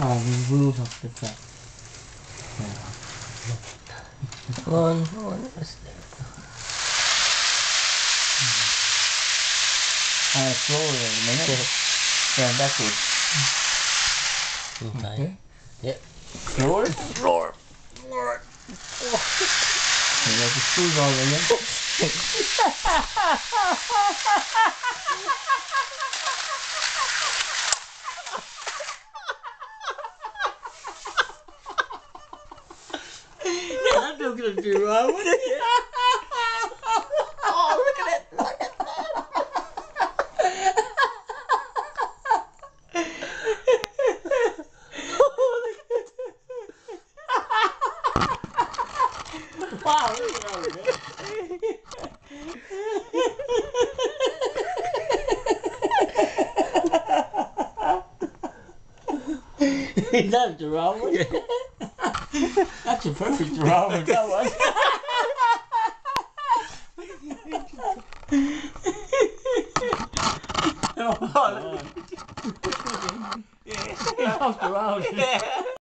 Oh, we rules of the track. Come on, come on. Let's Uh, slowly a minute. Yeah, backwards. Okay. Yep. Slowly. Roar. Okay, that's the screwdriver again. Yeah, that's not gonna do right, would it? oh, look at it! Look at that! wow, look at that! That's the wrong one. That's a perfect one. That one. oh, hopped around.